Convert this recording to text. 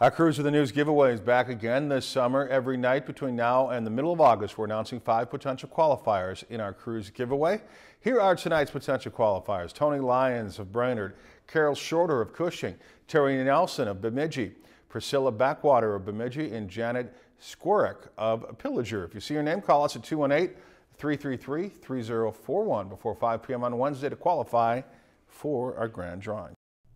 Our Cruise of the News giveaway is back again this summer. Every night between now and the middle of August, we're announcing five potential qualifiers in our cruise giveaway. Here are tonight's potential qualifiers. Tony Lyons of Brainerd, Carol Shorter of Cushing, Terry Nelson of Bemidji, Priscilla Backwater of Bemidji, and Janet Squirek of Pillager. If you see your name, call us at 218-333-3041 before 5 p.m. on Wednesday to qualify for our grand drawing.